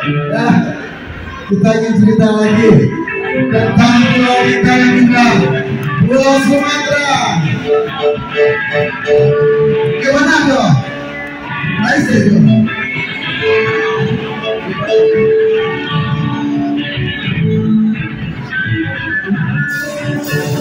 Nah, kita ingin cerita lagi tentang pulau kita yang indah, Pulau Sumatera. Gimana dong? Nice itu.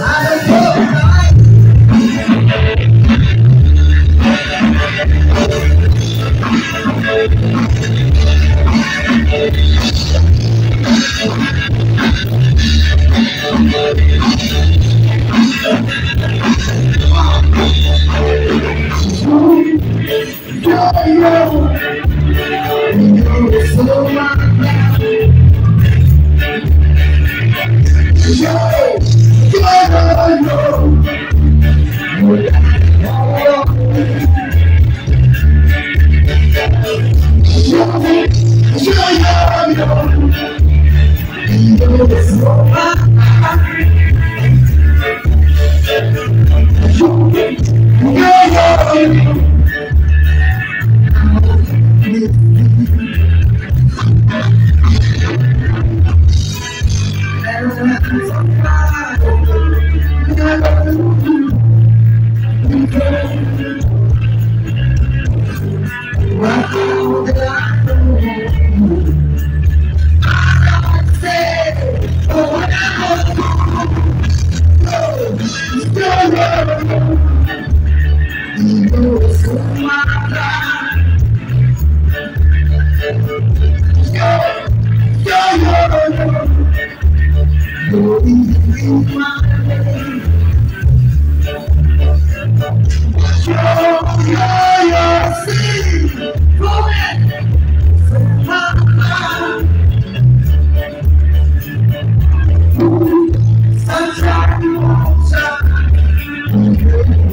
Ah, Hallelujah.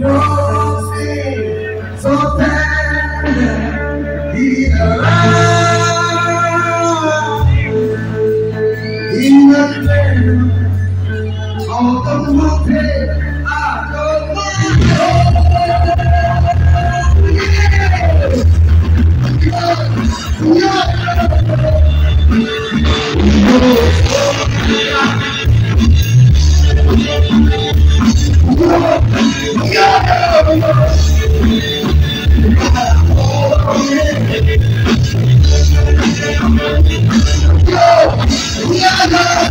No! in the the. I don't. Yeah. Yeah. Yeah. Yeah. Yeah. Yeah.